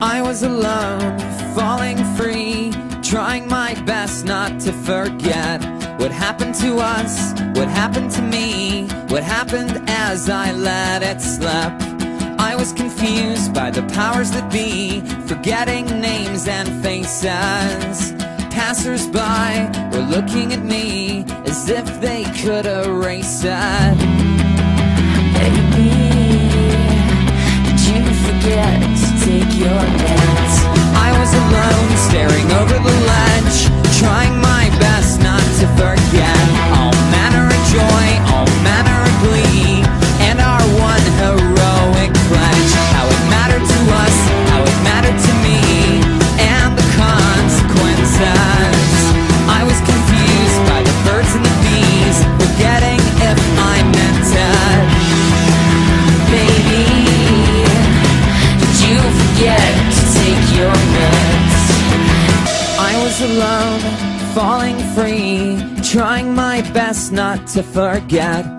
I was alone, falling free, trying my best not to forget what happened to us, what happened to me, what happened as I let it slip. I was confused by the powers that be, forgetting names and faces. Passers-by were looking at me as if they could erase it. Your meds? Was alone, falling free, trying my best not to forget